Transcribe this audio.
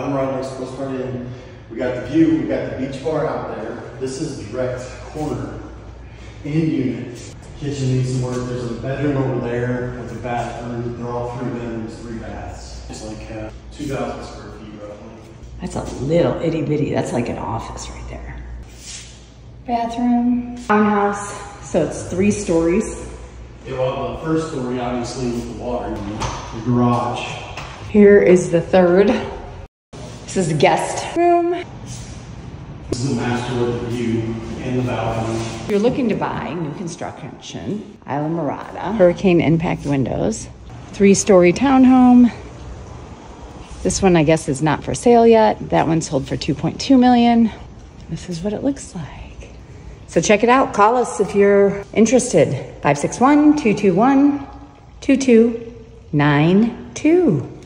I'm right next to Postcard Inn. We got the view, we got the beach bar out there. This is direct corner in unit. Kitchen needs some work. There's a bedroom over there with a bathroom. They're all three bedrooms, three baths. It's like uh, 2,000 square feet roughly. That's a little itty bitty. That's like an office right there. Bathroom. Townhouse. So it's three stories. Yeah, well, the first story, obviously, with the water, the garage. Here is the third. This is the guest room. This is the master with the view and the balcony. If you're looking to buy new construction, Islamorada, hurricane impact windows, three story townhome. This one, I guess, is not for sale yet. That one sold for 2.2 million. This is what it looks like. So check it out. Call us if you're interested. 561 221 2292.